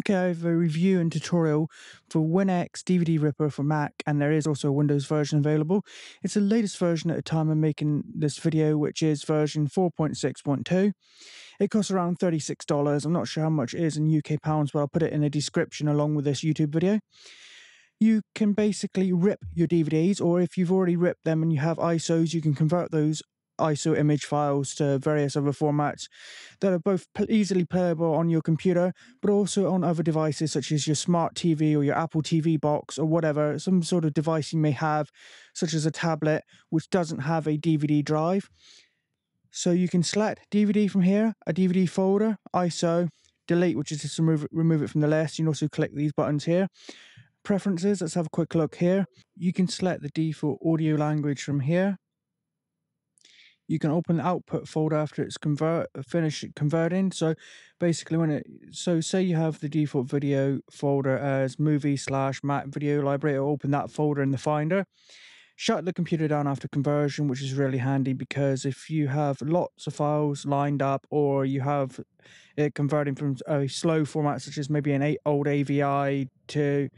Okay, I have a review and tutorial for WinX DVD Ripper for Mac, and there is also a Windows version available. It's the latest version at the time I'm making this video, which is version 4.6.2. It costs around $36. I'm not sure how much it is in UK pounds, but I'll put it in the description along with this YouTube video. You can basically rip your DVDs, or if you've already ripped them and you have ISOs, you can convert those ISO image files to various other formats that are both easily playable on your computer, but also on other devices such as your smart TV or your Apple TV box or whatever, some sort of device you may have, such as a tablet, which doesn't have a DVD drive. So you can select DVD from here, a DVD folder, ISO, delete, which is just remove, remove it from the list. You can also click these buttons here. Preferences, let's have a quick look here. You can select the default audio language from here you can open the output folder after it's convert finished converting. So basically when it so say you have the default video folder as movie slash mac video library it'll open that folder in the finder. Shut the computer down after conversion which is really handy because if you have lots of files lined up or you have it converting from a slow format such as maybe an old avi to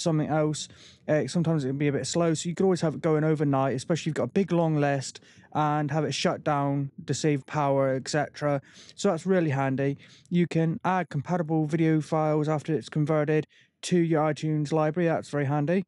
something else. Uh, sometimes it can be a bit slow, so you could always have it going overnight, especially if you've got a big long list and have it shut down to save power, etc. So that's really handy. You can add compatible video files after it's converted to your iTunes library. That's very handy.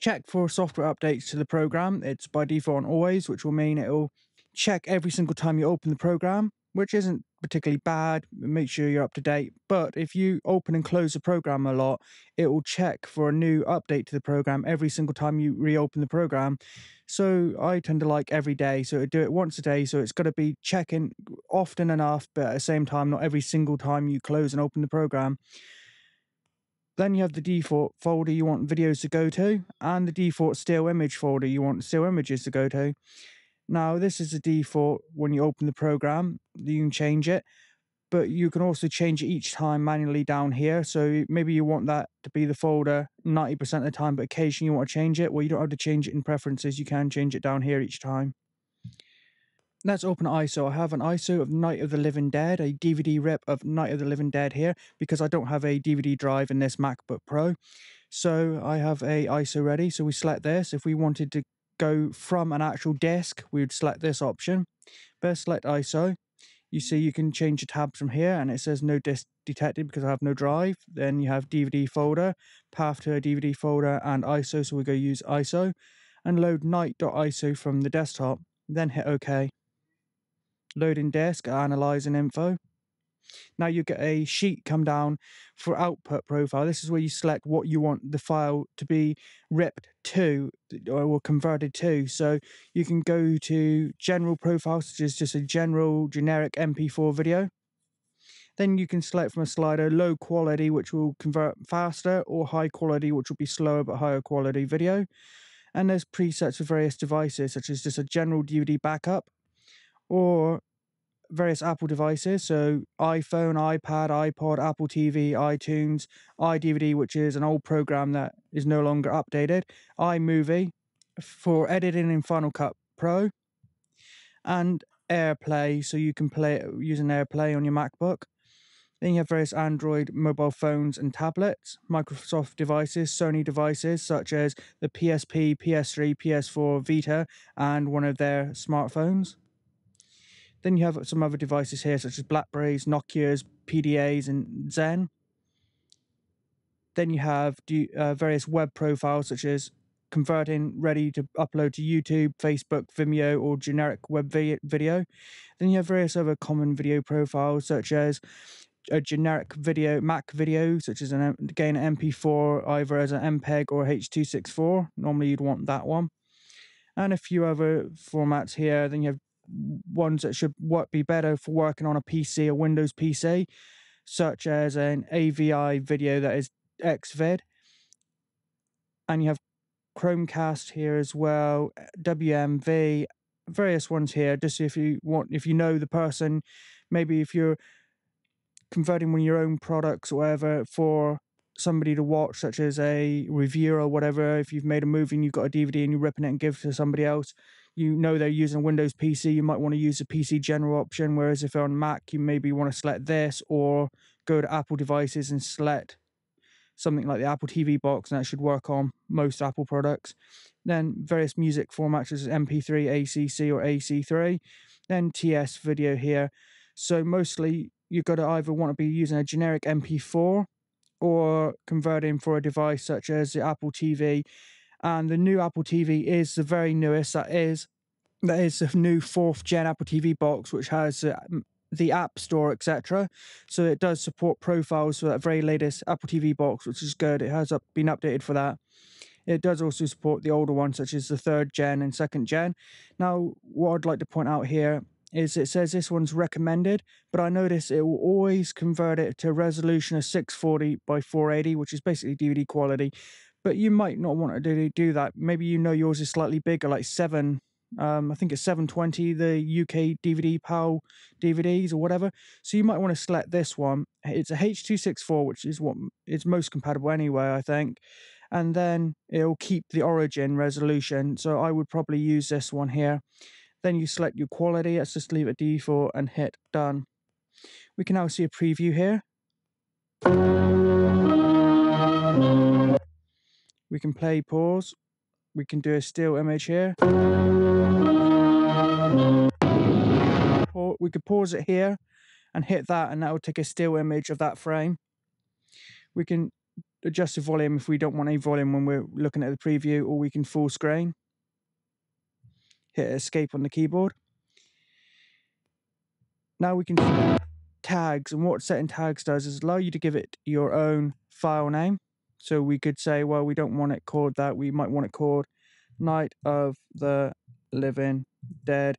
Check for software updates to the program. It's by default on always, which will mean it'll check every single time you open the program, which isn't particularly bad. Make sure you're up to date. But if you open and close the program a lot, it will check for a new update to the program every single time you reopen the program. So I tend to like every day. So I do it once a day. So it's got to be checking often enough, but at the same time, not every single time you close and open the program. Then you have the default folder you want videos to go to, and the default still image folder you want still images to go to. Now, this is the default when you open the program, you can change it, but you can also change it each time manually down here. So maybe you want that to be the folder 90% of the time, but occasionally you want to change it. Well, you don't have to change it in preferences, you can change it down here each time. Let's open ISO. I have an ISO of Night of the Living Dead, a DVD rip of Night of the Living Dead here, because I don't have a DVD drive in this MacBook Pro. So I have a ISO ready. So we select this. If we wanted to go from an actual disk, we would select this option. First select ISO. You see you can change the tabs from here and it says no disk detected because I have no drive. Then you have DVD folder, path to a DVD folder and ISO. So we go use ISO and load night.iso from the desktop. Then hit OK. Loading disk, analyzing info. Now you get a sheet come down for output profile. This is where you select what you want the file to be ripped to or converted to. So you can go to general profile, which is just a general generic MP4 video. Then you can select from a slider low quality, which will convert faster, or high quality, which will be slower but higher quality video. And there's presets for various devices, such as just a general DVD backup, or various Apple devices, so iPhone, iPad, iPod, Apple TV, iTunes, iDVD, which is an old program that is no longer updated, iMovie for editing in Final Cut Pro, and AirPlay, so you can play using AirPlay on your MacBook. Then you have various Android mobile phones and tablets, Microsoft devices, Sony devices such as the PSP, PS3, PS4, Vita, and one of their smartphones. Then you have some other devices here, such as Blackberries, Nokia's, PDAs, and Zen. Then you have uh, various web profiles, such as converting ready to upload to YouTube, Facebook, Vimeo, or generic web video. Then you have various other common video profiles, such as a generic video Mac video, such as an again an MP4, either as an MPEG or H.264. Normally, you'd want that one, and a few other formats here. Then you have ones that should work, be better for working on a PC, a Windows PC, such as an AVI video that is Xvid. And you have Chromecast here as well, WMV, various ones here. Just if you want, if you know the person, maybe if you're converting one of your own products or whatever for somebody to watch, such as a reviewer or whatever. If you've made a movie and you've got a DVD and you're ripping it and give it to somebody else, you know they're using Windows PC, you might want to use the PC General option. Whereas if you're on Mac, you maybe want to select this or go to Apple devices and select something like the Apple TV box, and that should work on most Apple products. Then various music formats as MP3, ACC, or AC3. Then TS video here. So mostly you've got to either want to be using a generic MP4 or converting for a device such as the Apple TV. And the new Apple TV is the very newest. That is that is the new fourth gen Apple TV box, which has uh, the App Store, etc. So it does support profiles for that very latest Apple TV box, which is good. It has up, been updated for that. It does also support the older ones, such as the third gen and second gen. Now, what I'd like to point out here is it says this one's recommended, but I notice it will always convert it to resolution of 640 by 480, which is basically DVD quality. But you might not want to do, do that. Maybe you know yours is slightly bigger, like 7 um, I think it's 720, the UK DVD PAL DVDs or whatever. So you might want to select this one. It's a H.264, which is what is most compatible anyway, I think. And then it'll keep the origin resolution. So I would probably use this one here. Then you select your quality. Let's just leave it default and hit done. We can now see a preview here. We can play pause we can do a still image here. We could pause it here and hit that and that will take a still image of that frame. We can adjust the volume if we don't want any volume when we're looking at the preview or we can full screen. Hit escape on the keyboard. Now we can tags and what setting tags does is allow you to give it your own file name. So we could say, well, we don't want it called that. We might want it called Night of the Living Dead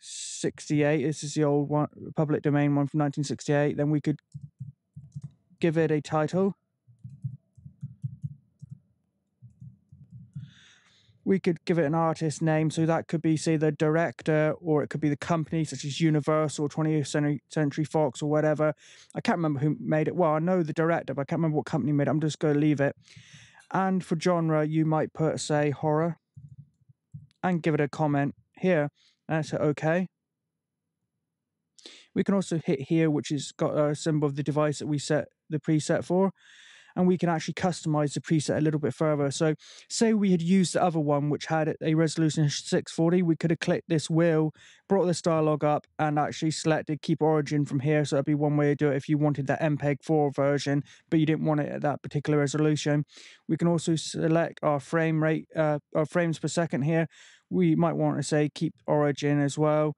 68. This is the old one, public domain one from 1968. Then we could give it a title. We could give it an artist name. So that could be, say, the director, or it could be the company, such as Universal, 20th Century, Fox, or whatever. I can't remember who made it. Well, I know the director, but I can't remember what company made it. I'm just going to leave it. And for genre, you might put, say, horror, and give it a comment here. And I say OK. We can also hit here, which has got a symbol of the device that we set the preset for and we can actually customize the preset a little bit further. So say we had used the other one, which had a resolution of 640, we could have clicked this wheel, brought this dialog up and actually selected keep origin from here. So that'd be one way to do it if you wanted that MPEG 4 version, but you didn't want it at that particular resolution. We can also select our frame rate, uh, our frames per second here. We might want to say keep origin as well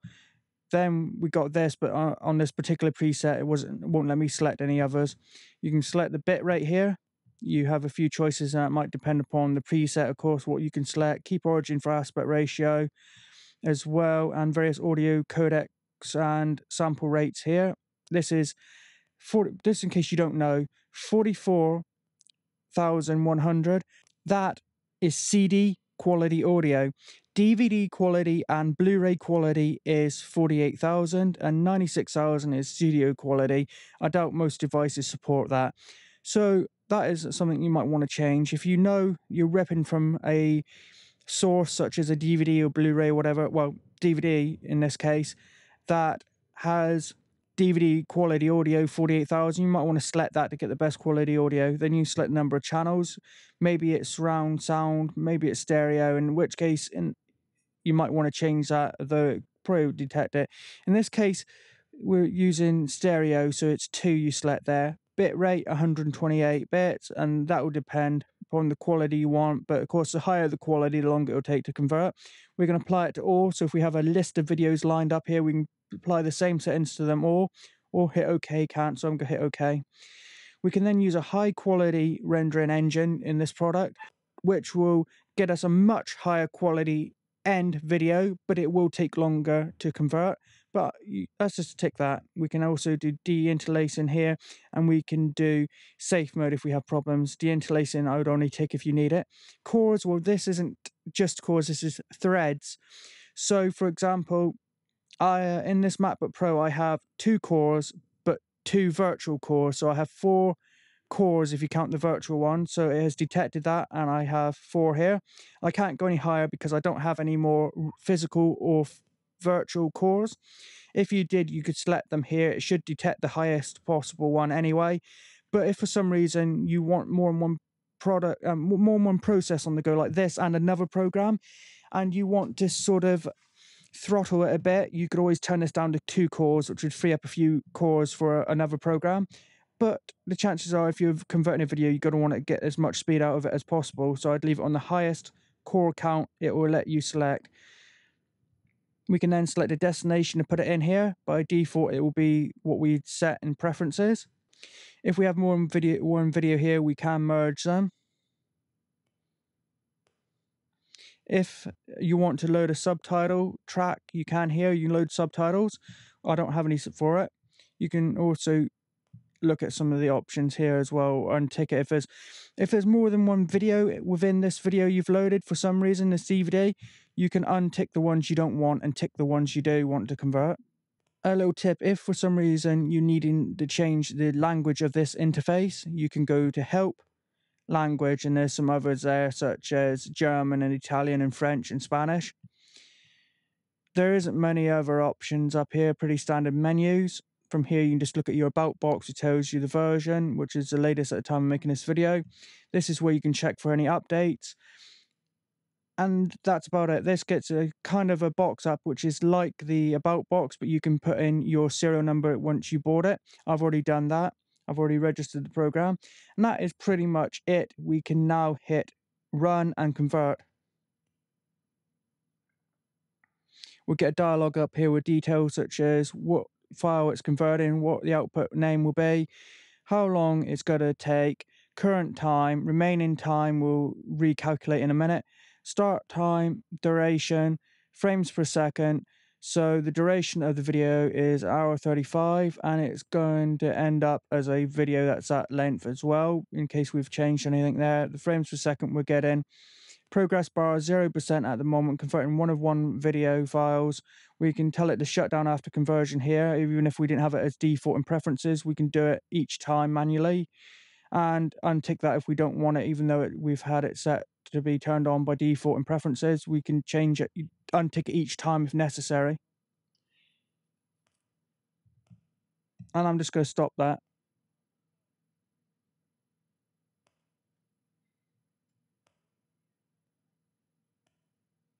then we got this, but on, this particular preset, it wasn't it won't let me select any others. You can select the bit rate here. You have a few choices, it might depend upon the preset, of course, what you can select. Keep origin for aspect ratio as well, and various audio codecs and sample rates here. This is, for, just in case you don't know, 44,100. That is CD quality audio. DVD quality and Blu-ray quality is 48,000 and 96,000 is studio quality. I doubt most devices support that. So that is something you might want to change. If you know you're ripping from a source such as a DVD or Blu-ray whatever, well, DVD in this case, that has DVD quality audio 48,000, you might want to select that to get the best quality audio. Then you select the number of channels. Maybe it's surround sound, maybe it's stereo, in which case, in you might want to change that, though probably detect it. In this case, we're using stereo, so it's two you select there. Bit rate 128 bits, and that will depend upon the quality you want. But of course, the higher the quality, the longer it will take to convert. We're going to apply it to all. So if we have a list of videos lined up here, we can apply the same settings to them all, or hit OK, can't. So I'm going to hit OK. We can then use a high quality rendering engine in this product, which will get us a much higher quality end video, but it will take longer to convert. But let's just tick that. We can also do deinterlacing here, and we can do safe mode if we have problems. Deinterlacing I would only tick if you need it. Cores, well, this isn't just cores, this is threads. So, for example, I uh, in this MacBook Pro, I have two cores, but two virtual cores. So I have four cores if you count the virtual one. So it has detected that and I have four here. I can't go any higher because I don't have any more physical or virtual cores. If you did, you could select them here. It should detect the highest possible one anyway. But if for some reason you want more than one product, um, more than one process on the go like this and another program, and you want to sort of throttle it a bit, you could always turn this down to two cores, which would free up a few cores for another program. But the chances are, if you're converting a video, you're going to want to get as much speed out of it as possible. So I'd leave it on the highest core count. It will let you select. We can then select a destination and put it in here. By default, it will be what we set in preferences. If we have more video, one video here, we can merge them. If you want to load a subtitle track, you can here. You load subtitles. I don't have any for it. You can also look at some of the options here as well and tick it if there's if there's more than one video within this video you've loaded for some reason this DVD you can untick the ones you don't want and tick the ones you do want to convert a little tip if for some reason you're needing to change the language of this interface you can go to help language, and there's some others there, such as German and Italian and French and Spanish. There isn't many other options up here, pretty standard menus. From here, you can just look at your about box. It tells you the version, which is the latest at the time of making this video. This is where you can check for any updates. And that's about it. This gets a kind of a box up, which is like the about box, but you can put in your serial number once you bought it. I've already done that. I've already registered the program. And that is pretty much it. We can now hit run and convert. We'll get a dialog up here with details such as what file it's converting, what the output name will be, how long it's going to take, current time, remaining time will recalculate in a minute, start time, duration, frames per second, so the duration of the video is hour 35 and it's going to end up as a video that's that length as well in case we've changed anything there. The frames per second we're getting. Progress bar 0% at the moment, converting one of one video files. We can tell it to shut down after conversion here, even if we didn't have it as default in preferences. We can do it each time manually and untick that if we don't want it, even though it, we've had it set to be turned on by default in preferences. We can change it, untick it each time if necessary. And I'm just going to stop that.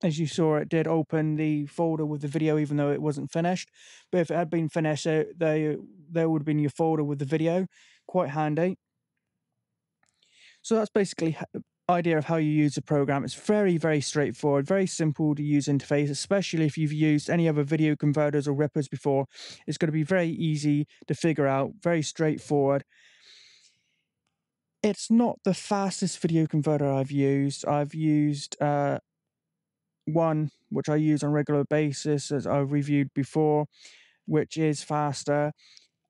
As you saw, it did open the folder with the video, even though it wasn't finished. But if it had been finished, there, there would have been your folder with the video. Quite handy. So that's basically idea of how you use the program. It's very, very straightforward, very simple to use interface, especially if you've used any other video converters or rippers before. It's going to be very easy to figure out, very straightforward. It's not the fastest video converter I've used. I've used uh, one which I use on a regular basis, as I've reviewed before, which is faster.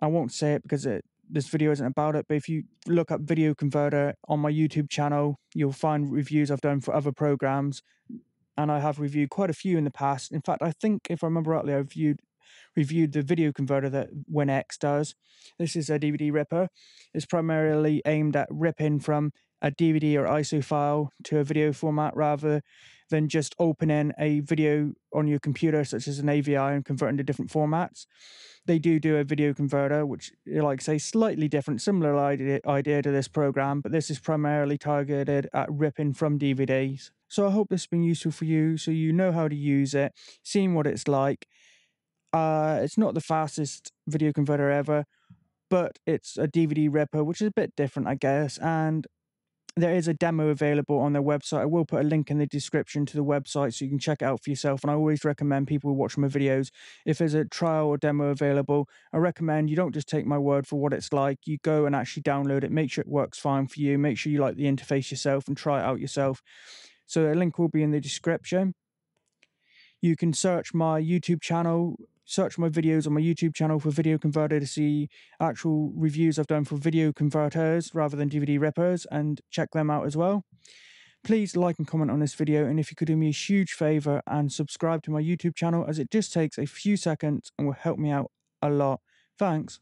I won't say it because it this video isn't about it, but if you look up video converter on my YouTube channel, you'll find reviews I've done for other programs. And I have reviewed quite a few in the past. In fact, I think if I remember rightly, I've viewed, reviewed the video converter that WinX does. This is a DVD ripper. It's primarily aimed at ripping from a DVD or ISO file to a video format rather than just opening a video on your computer, such as an AVI, and converting to different formats. They do do a video converter, which, like say, slightly different, similar idea, idea to this program, but this is primarily targeted at ripping from DVDs. So I hope this has been useful for you, so you know how to use it, seeing what it's like. Uh, it's not the fastest video converter ever, but it's a DVD ripper, which is a bit different, I guess, and there is a demo available on their website. I will put a link in the description to the website so you can check it out for yourself. And I always recommend people watch my videos. If there's a trial or demo available, I recommend you don't just take my word for what it's like. You go and actually download it, make sure it works fine for you, make sure you like the interface yourself and try it out yourself. So a link will be in the description. You can search my YouTube channel search my videos on my YouTube channel for Video Converter to see actual reviews I've done for video converters rather than DVD rippers and check them out as well. Please like and comment on this video and if you could do me a huge favour and subscribe to my YouTube channel as it just takes a few seconds and will help me out a lot. Thanks.